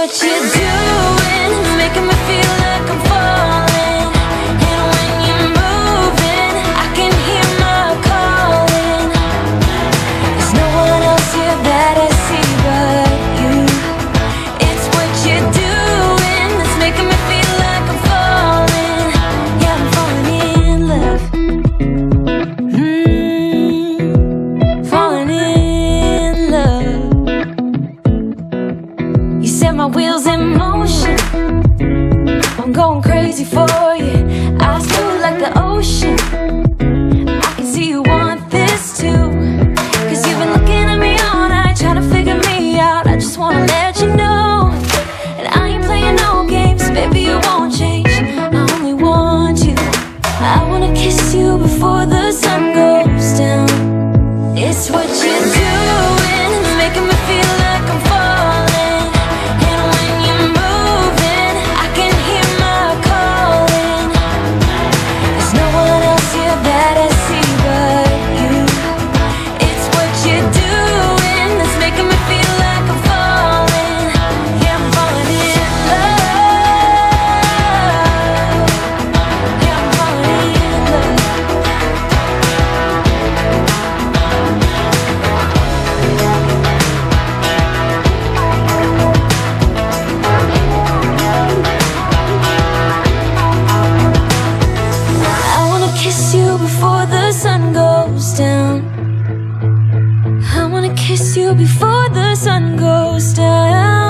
what you do. going crazy for you. Eyes blue like the ocean. I can see you want this too. Cause you've been looking at me all night, trying to figure me out. I just wanna let you know. And I ain't playing no games, baby, you won't change. I only want you. I wanna kiss you before the sun goes down. It's what you do. Miss you before the sun goes down.